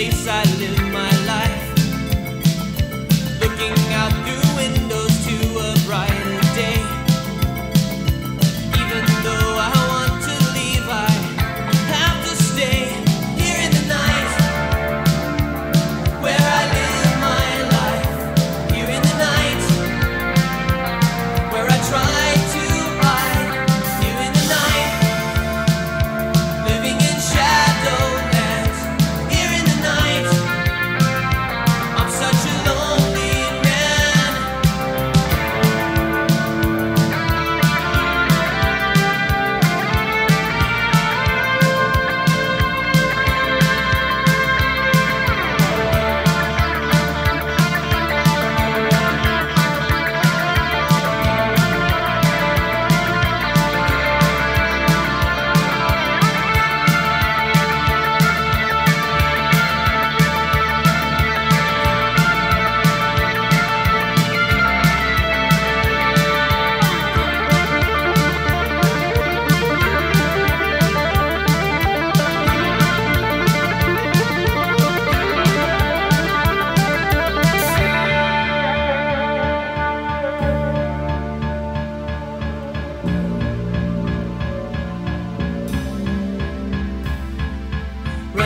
place I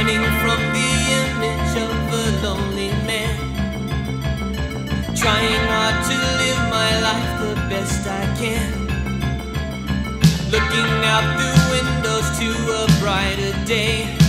turning from the image of a lonely man. Trying hard to live my life the best I can. Looking out the windows to a brighter day.